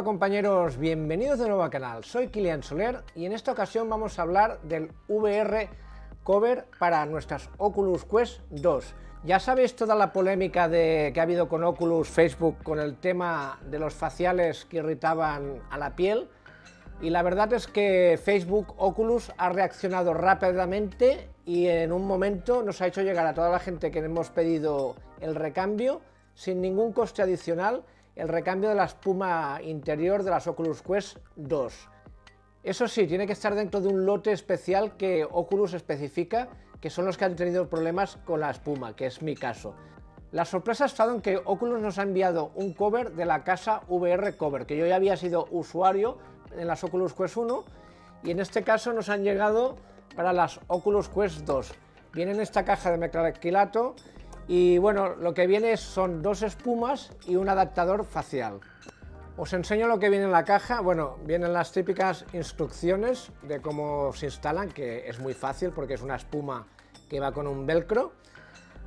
Hola compañeros, bienvenidos de nuevo al canal. Soy Kilian Soler y en esta ocasión vamos a hablar del VR Cover para nuestras Oculus Quest 2. Ya sabéis toda la polémica de, que ha habido con Oculus, Facebook, con el tema de los faciales que irritaban a la piel. Y la verdad es que Facebook Oculus ha reaccionado rápidamente y en un momento nos ha hecho llegar a toda la gente que hemos pedido el recambio sin ningún coste adicional el recambio de la espuma interior de las Oculus Quest 2. Eso sí, tiene que estar dentro de un lote especial que Oculus especifica, que son los que han tenido problemas con la espuma, que es mi caso. La sorpresa ha estado en que Oculus nos ha enviado un cover de la casa VR Cover, que yo ya había sido usuario en las Oculus Quest 1, y en este caso nos han llegado para las Oculus Quest 2. Viene en esta caja de metacrilato y bueno, lo que viene son dos espumas y un adaptador facial. Os enseño lo que viene en la caja. Bueno, vienen las típicas instrucciones de cómo se instalan, que es muy fácil porque es una espuma que va con un velcro.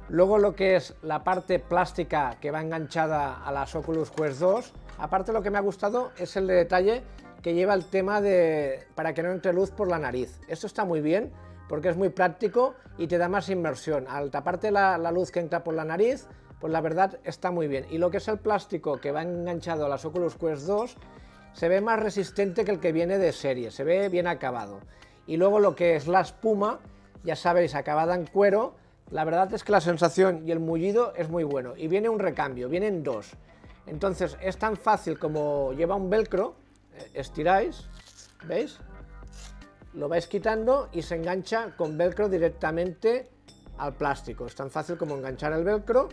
Luego lo que es la parte plástica que va enganchada a las Oculus Quest 2. Aparte lo que me ha gustado es el detalle que lleva el tema de para que no entre luz por la nariz. Esto está muy bien porque es muy práctico y te da más inmersión. Al taparte la, luz que entra por la nariz, pues la verdad está muy bien. Y lo que es el plástico que va enganchado a las Oculus Quest 2 se ve más resistente que el que viene de serie, se ve bien acabado. Y luego lo que es la espuma, ya sabéis, acabada en cuero, la verdad es que la sensación y el mullido es muy bueno. Y viene un recambio, vienen dos. Entonces es tan fácil como lleva un velcro, eh, estiráis, ¿veis? Lo vais quitando y se engancha con velcro directamente al plástico. Es tan fácil como enganchar el velcro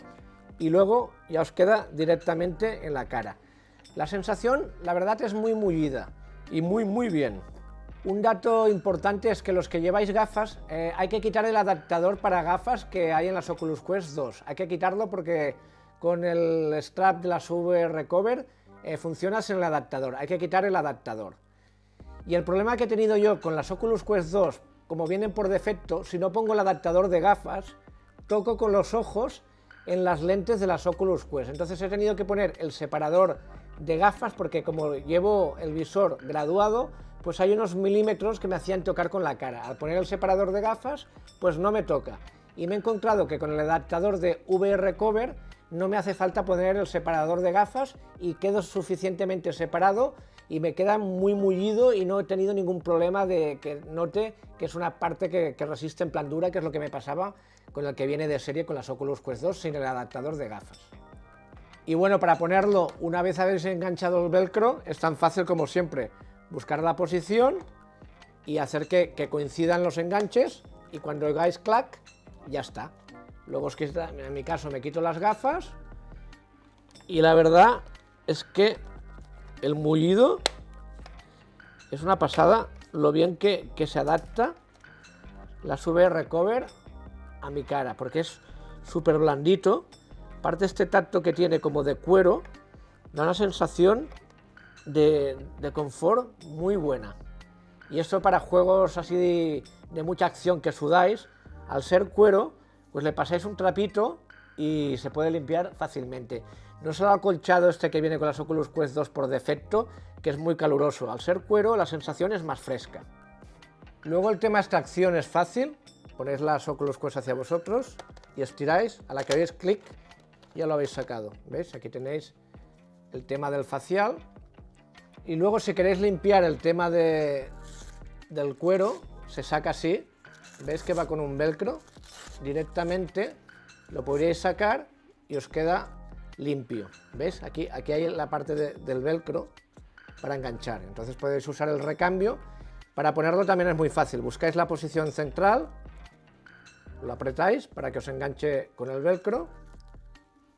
y luego ya os queda directamente en la cara. La sensación, la verdad, es muy mullida y muy, muy bien. Un dato importante es que los que lleváis gafas, eh, hay que quitar el adaptador para gafas que hay en las Oculus Quest 2. Hay que quitarlo porque con el strap de las VR Cover eh, funciona sin el adaptador. Hay que quitar el adaptador. Y el problema que he tenido yo con las Oculus Quest 2, como vienen por defecto, si no pongo el adaptador de gafas, toco con los ojos en las lentes de las Oculus Quest. Entonces he tenido que poner el separador de gafas porque como llevo el visor graduado, pues hay unos milímetros que me hacían tocar con la cara. Al poner el separador de gafas, pues no me toca. Y me he encontrado que con el adaptador de VR Cover no me hace falta poner el separador de gafas y quedo suficientemente separado y me queda muy mullido y no he tenido ningún problema de que note que es una parte que, resiste en plan dura, que es lo que me pasaba con el que viene de serie con las Oculus Quest 2 sin el adaptador de gafas. Y bueno, para ponerlo, una vez habéis enganchado el velcro, es tan fácil como siempre, buscar la posición y hacer que, que coincidan los enganches y cuando oigáis clac, ya está. Luego es que en mi caso me quito las gafas y la verdad es que el mullido es una pasada lo bien que, se adapta la VR Cover a mi cara, porque es súper blandito. Aparte este tacto que tiene como de cuero, da una sensación de, confort muy buena. Y esto para juegos así de, de, mucha acción que sudáis, al ser cuero, pues le pasáis un trapito y se puede limpiar fácilmente. No solo acolchado este que viene con las Oculus Quest 2 por defecto, que es muy caluroso. Al ser cuero, la sensación es más fresca. Luego el tema extracción es fácil. Ponéis las Oculus Quest hacia vosotros y estiráis. A la que hagáis clic, ya lo habéis sacado. ¿Veis? Aquí tenéis el tema del facial. Y luego si queréis limpiar el tema de, del cuero, se saca así. ¿Veis que va con un velcro? Directamente lo podríais sacar y os queda limpio. ¿Ves? Aquí, aquí hay la parte del velcro para enganchar. Entonces podéis usar el recambio. Para ponerlo también es muy fácil. Buscáis la posición central, lo apretáis para que os enganche con el velcro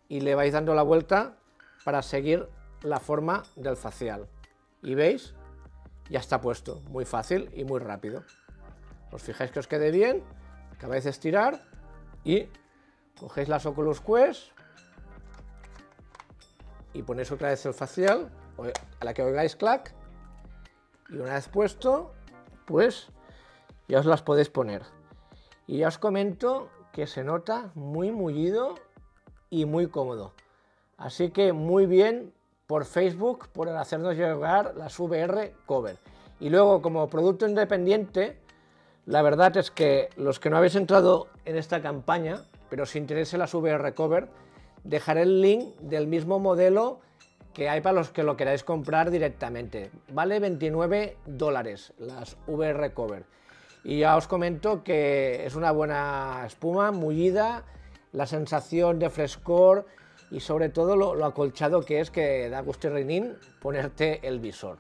y le vais dando la vuelta para seguir la forma del facial. Y veis, ya está puesto. Muy fácil y muy rápido. Os fijáis que os quede bien, acabáis de estirar y cogéis las Oculus Quest, y ponéis otra vez el facial, a la que oigáis clac, y una vez puesto, pues ya os las podéis poner. Y ya os comento que se nota muy mullido y muy cómodo. Así que muy bien por Facebook por hacernos llegar las VR Cover. Y luego, como producto independiente, la verdad es que los que no habéis entrado en esta campaña, pero os interese las VR Cover, dejaré el link del mismo modelo que hay para los que lo queráis comprar directamente. Vale 29 dólares las VR Cover. Y ya os comento que es una buena espuma, mullida, la sensación de frescor y sobre todo lo, acolchado que es que da gusto y ponerte el visor.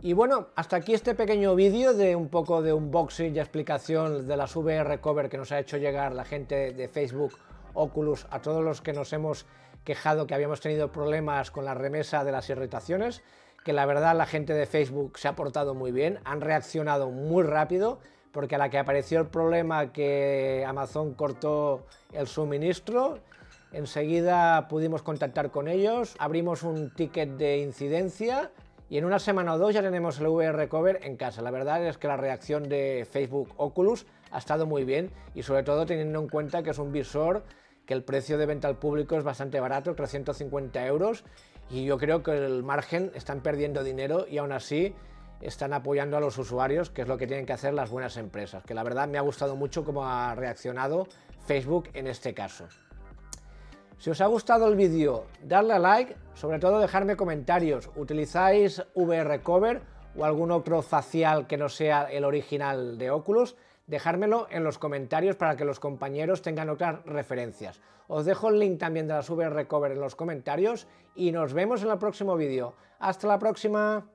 Y bueno, hasta aquí este pequeño vídeo de un poco de unboxing y explicación de las VR Cover que nos ha hecho llegar la gente de Facebook Oculus a todos los que nos hemos quejado que habíamos tenido problemas con la remesa de las irritaciones, que la verdad la gente de Facebook se ha portado muy bien, han reaccionado muy rápido, porque a la que apareció el problema que Amazon cortó el suministro, enseguida pudimos contactar con ellos, abrimos un ticket de incidencia y en una semana o dos ya tenemos el VR Cover en casa. La verdad es que la reacción de Facebook Oculus ha estado muy bien y sobre todo teniendo en cuenta que es un visor que el precio de venta al público es bastante barato, 350 euros, y yo creo que el margen están perdiendo dinero y aún así están apoyando a los usuarios, que es lo que tienen que hacer las buenas empresas, que la verdad me ha gustado mucho cómo ha reaccionado Facebook en este caso. Si os ha gustado el vídeo, darle a like, sobre todo dejarme comentarios. ¿Utilizáis VR Cover o algún otro facial que no sea el original de Oculus? Dejármelo en los comentarios para que los compañeros tengan otras referencias. Os dejo el link también de las VR Cover en los comentarios y nos vemos en el próximo vídeo. ¡Hasta la próxima!